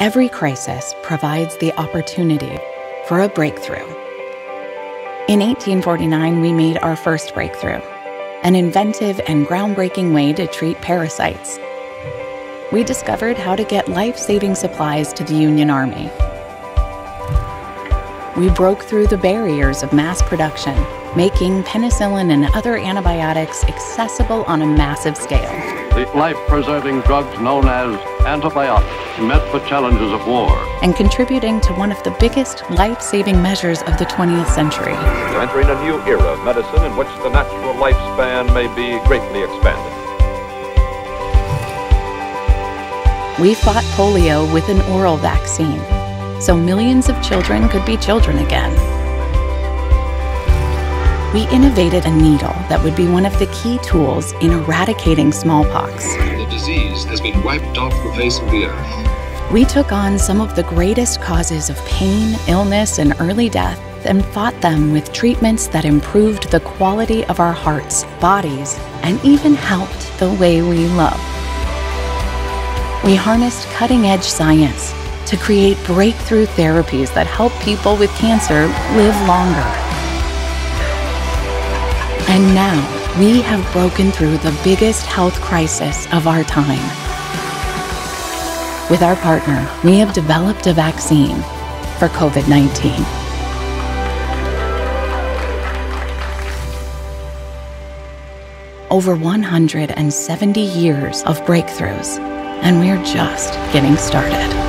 Every crisis provides the opportunity for a breakthrough. In 1849, we made our first breakthrough an inventive and groundbreaking way to treat parasites. We discovered how to get life saving supplies to the Union Army. We broke through the barriers of mass production, making penicillin and other antibiotics accessible on a massive scale. The life preserving drugs known as antibiotics met the challenges of war. And contributing to one of the biggest life saving measures of the 20th century. We're Entering a new era of medicine in which the natural lifespan may be greatly expanded. We fought polio with an oral vaccine, so millions of children could be children again. We innovated a needle that would be one of the key tools in eradicating smallpox. Disease has been wiped off the face of the earth. We took on some of the greatest causes of pain, illness, and early death and fought them with treatments that improved the quality of our hearts, bodies, and even helped the way we love. We harnessed cutting edge science to create breakthrough therapies that help people with cancer live longer. And now we have broken through the biggest health crisis of our time. With our partner, we have developed a vaccine for COVID 19. Over 170 years of breakthroughs, and we're just getting started.